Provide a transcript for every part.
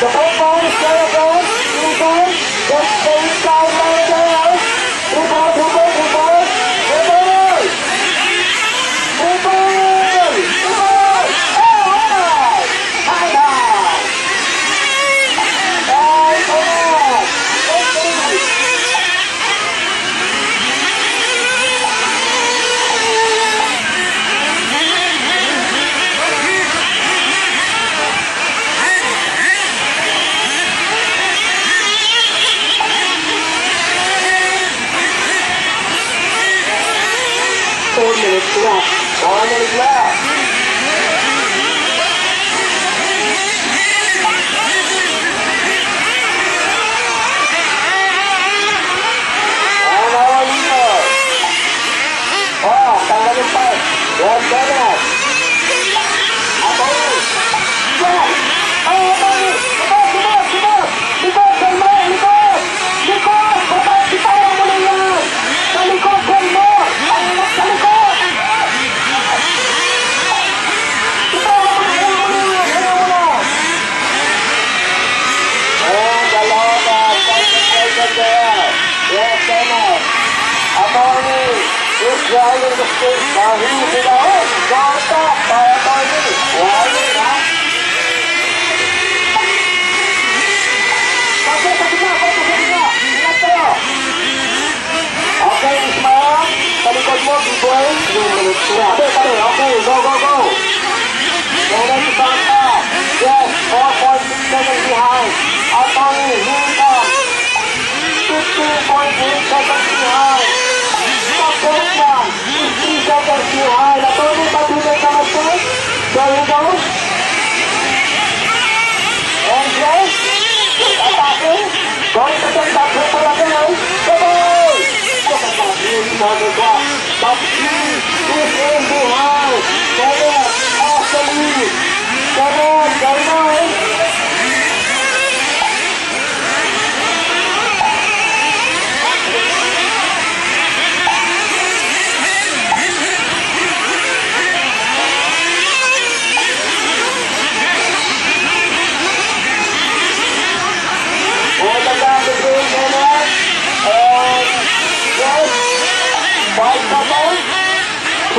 The football is minutes left. Four minutes left. हमारे इस ड्राइवर से बाहर मिला है जाता पाया Okay, Ismail, kalau kau mau dibuat, Jangan, kamu. Kontrol. Tapi, kau tetap tak.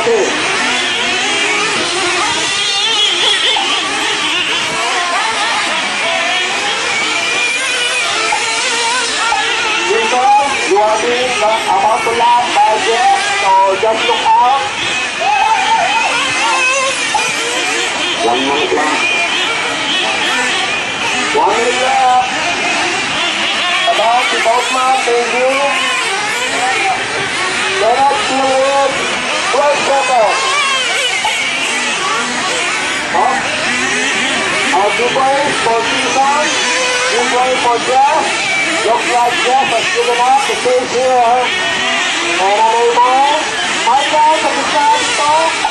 Okay. Because you are being uh, about to so just look out. One minute left. One minute left. About thank you. Let us do it. You play for Tucson. You play for Jeff. Looks like Jeff has given up. The kid's here. And I'm able. My guys at the side spot.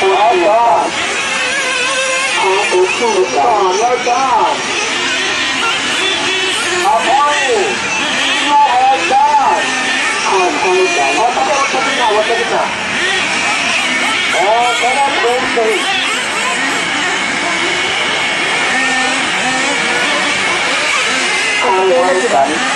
แล้วก็หาสูตรสูตรก่อนแล้วก็เอาไปแล้วก็เอาไปแต่ว่าถ้าเป็นวัตถุดิบวัตถุดิบโอ้ก็ได้เป็นสิ Thank you.